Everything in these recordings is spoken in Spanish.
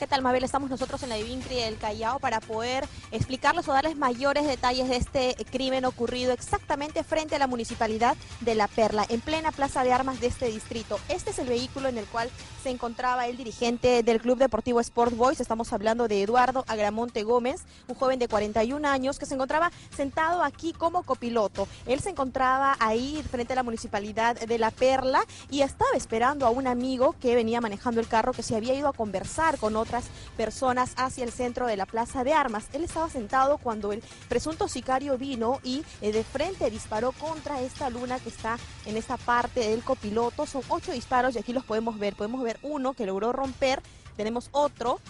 ¿Qué tal, Mabel? Estamos nosotros en la Divincri del Callao para poder explicarles o darles mayores detalles de este crimen ocurrido exactamente frente a la municipalidad de La Perla, en plena plaza de armas de este distrito. Este es el vehículo en el cual se encontraba el dirigente del Club Deportivo Sport Boys. Estamos hablando de Eduardo Agramonte Gómez, un joven de 41 años que se encontraba sentado aquí como copiloto. Él se encontraba ahí frente a la municipalidad de La Perla y estaba esperando a un amigo que venía manejando el carro que se había ido a conversar con otro personas hacia el centro de la Plaza de Armas. Él estaba sentado cuando el presunto sicario vino y eh, de frente disparó contra esta luna que está en esta parte del copiloto. Son ocho disparos y aquí los podemos ver. Podemos ver uno que logró romper. Tenemos otro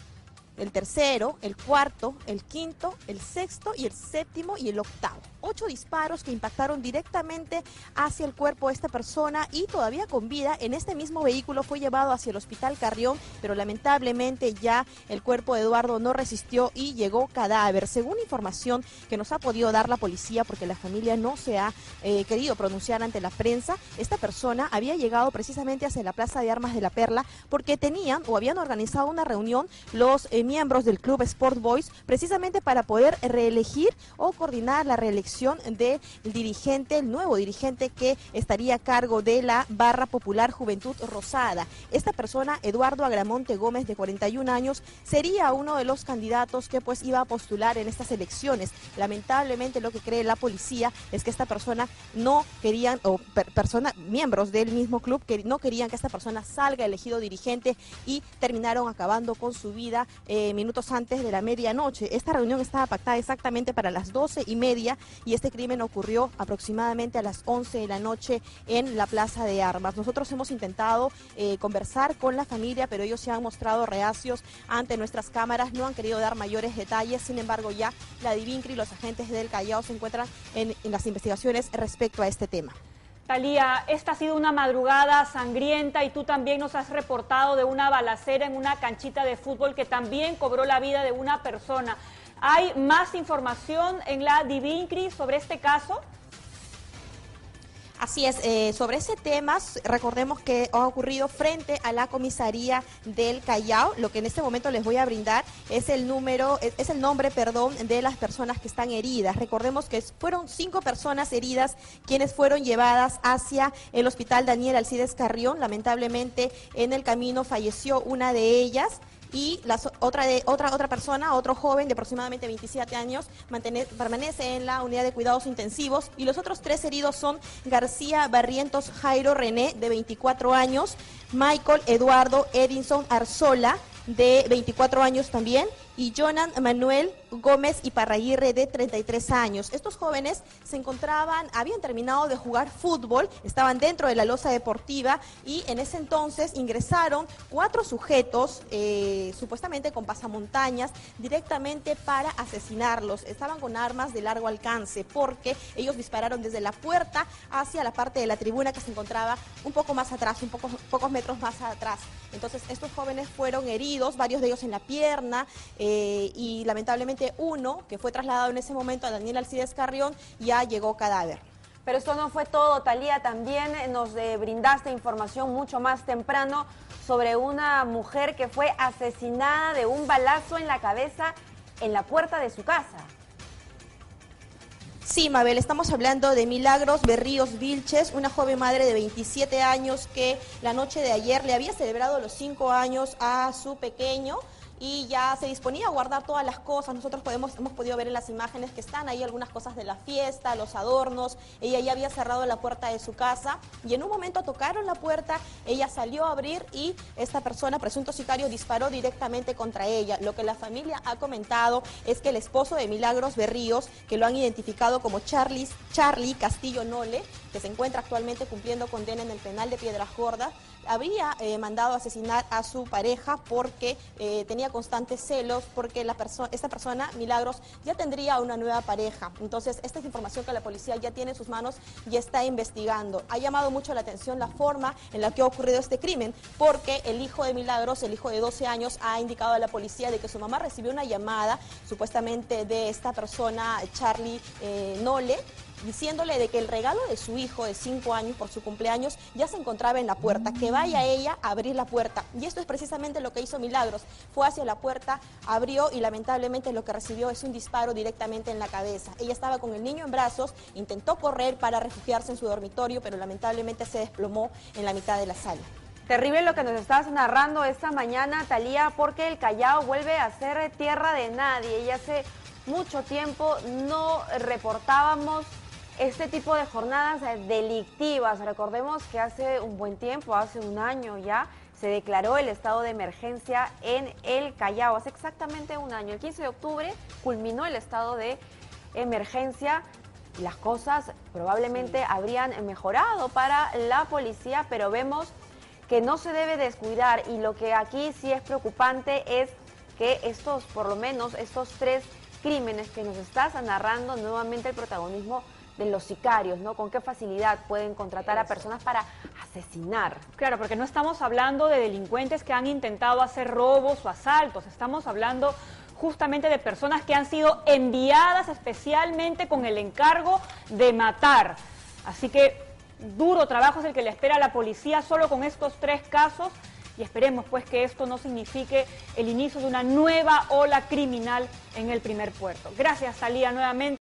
el tercero, el cuarto, el quinto, el sexto y el séptimo y el octavo. Ocho disparos que impactaron directamente hacia el cuerpo de esta persona y todavía con vida en este mismo vehículo fue llevado hacia el hospital Carrión, pero lamentablemente ya el cuerpo de Eduardo no resistió y llegó cadáver. Según información que nos ha podido dar la policía, porque la familia no se ha eh, querido pronunciar ante la prensa, esta persona había llegado precisamente hacia la Plaza de Armas de la Perla porque tenían o habían organizado una reunión los eh, miembros del Club Sport Boys precisamente para poder reelegir o coordinar la reelección del dirigente, el nuevo dirigente que estaría a cargo de la Barra Popular Juventud Rosada. Esta persona, Eduardo Agramonte Gómez, de 41 años, sería uno de los candidatos que pues iba a postular en estas elecciones. Lamentablemente lo que cree la policía es que esta persona no querían, o personas, miembros del mismo club, que no querían que esta persona salga elegido dirigente y terminaron acabando con su vida. Eh, minutos antes de la medianoche. Esta reunión estaba pactada exactamente para las doce y media y este crimen ocurrió aproximadamente a las 11 de la noche en la Plaza de Armas. Nosotros hemos intentado eh, conversar con la familia, pero ellos se han mostrado reacios ante nuestras cámaras, no han querido dar mayores detalles. Sin embargo, ya la Divincri y los agentes del Callao se encuentran en las investigaciones respecto a este tema. Talía, esta ha sido una madrugada sangrienta y tú también nos has reportado de una balacera en una canchita de fútbol que también cobró la vida de una persona. ¿Hay más información en la Divincri sobre este caso? Así es, eh, sobre ese tema, recordemos que ha ocurrido frente a la comisaría del Callao. Lo que en este momento les voy a brindar es el número, es el nombre, perdón, de las personas que están heridas. Recordemos que fueron cinco personas heridas quienes fueron llevadas hacia el hospital Daniel Alcides Carrión. Lamentablemente en el camino falleció una de ellas y la otra, de, otra, otra persona, otro joven de aproximadamente 27 años, permanece en la unidad de cuidados intensivos. Y los otros tres heridos son García Barrientos Jairo René, de 24 años, Michael Eduardo Edinson Arzola, de 24 años también, y Jonan Manuel Gómez y Parraguirre de 33 años. Estos jóvenes se encontraban, habían terminado de jugar fútbol, estaban dentro de la losa deportiva y en ese entonces ingresaron cuatro sujetos, eh, supuestamente con pasamontañas, directamente para asesinarlos. Estaban con armas de largo alcance porque ellos dispararon desde la puerta hacia la parte de la tribuna que se encontraba un poco más atrás, un poco, pocos metros más atrás. Entonces estos jóvenes fueron heridos, varios de ellos en la pierna. Eh, eh, y lamentablemente uno, que fue trasladado en ese momento a Daniel Alcides Carrión, ya llegó cadáver. Pero esto no fue todo, Talía, también nos eh, brindaste información mucho más temprano sobre una mujer que fue asesinada de un balazo en la cabeza en la puerta de su casa. Sí, Mabel, estamos hablando de Milagros Berríos Vilches, una joven madre de 27 años que la noche de ayer le había celebrado los 5 años a su pequeño y ya se disponía a guardar todas las cosas. Nosotros podemos, hemos podido ver en las imágenes que están ahí algunas cosas de la fiesta, los adornos. Ella ya había cerrado la puerta de su casa y en un momento tocaron la puerta, ella salió a abrir y esta persona, presunto sicario, disparó directamente contra ella. Lo que la familia ha comentado es que el esposo de Milagros Berríos, que lo han identificado como Charlie, Charlie Castillo Nole, que se encuentra actualmente cumpliendo condena en el penal de Piedras Gordas, habría eh, mandado asesinar a su pareja porque eh, tenía constantes celos, porque esta persona, Milagros, ya tendría una nueva pareja. Entonces, esta es información que la policía ya tiene en sus manos y está investigando. Ha llamado mucho la atención la forma en la que ha ocurrido este crimen, porque el hijo de Milagros, el hijo de 12 años, ha indicado a la policía de que su mamá recibió una llamada, supuestamente de esta persona, Charlie eh, Nole, diciéndole de que el regalo de su hijo de 5 años por su cumpleaños ya se encontraba en la puerta, que vaya ella a abrir la puerta. Y esto es precisamente lo que hizo Milagros. Fue hacia la puerta, abrió y lamentablemente lo que recibió es un disparo directamente en la cabeza. Ella estaba con el niño en brazos, intentó correr para refugiarse en su dormitorio, pero lamentablemente se desplomó en la mitad de la sala. Terrible lo que nos estás narrando esta mañana, Talía, porque el Callao vuelve a ser tierra de nadie. Y hace mucho tiempo no reportábamos este tipo de jornadas delictivas. Recordemos que hace un buen tiempo, hace un año ya, se declaró el estado de emergencia en el Callao. Hace exactamente un año, el 15 de octubre, culminó el estado de emergencia. Las cosas probablemente habrían mejorado para la policía, pero vemos que no se debe descuidar y lo que aquí sí es preocupante es que estos, por lo menos, estos tres crímenes que nos estás narrando nuevamente el protagonismo de los sicarios, ¿no? Con qué facilidad pueden contratar a personas para asesinar. Claro, porque no estamos hablando de delincuentes que han intentado hacer robos o asaltos, estamos hablando justamente de personas que han sido enviadas especialmente con el encargo de matar. Así que duro trabajo es el que le espera a la policía solo con estos tres casos y esperemos pues que esto no signifique el inicio de una nueva ola criminal en el primer puerto. Gracias, Salía, nuevamente.